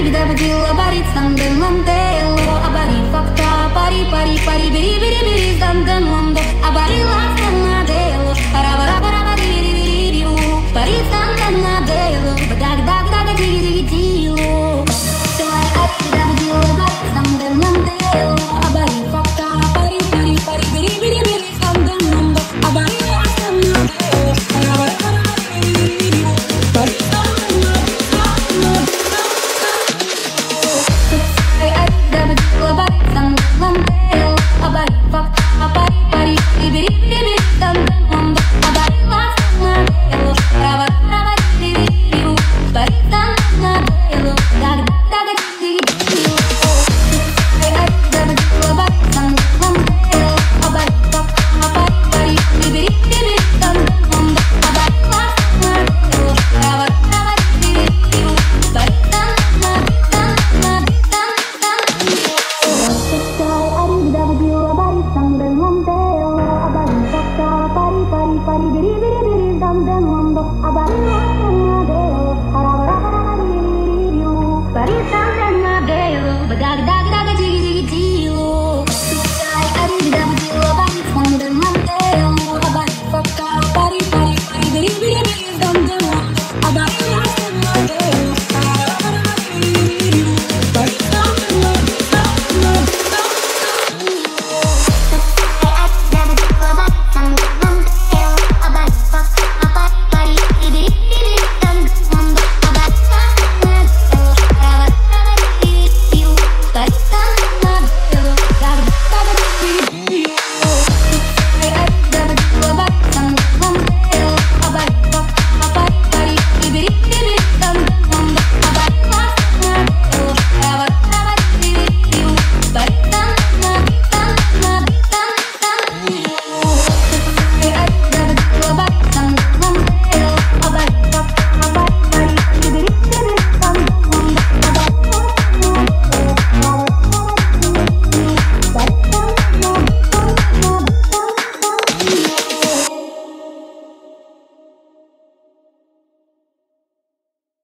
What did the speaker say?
იქ დაბდილა ბარიცამდე მლამდე beri beri beri beri dan dan mondok abang.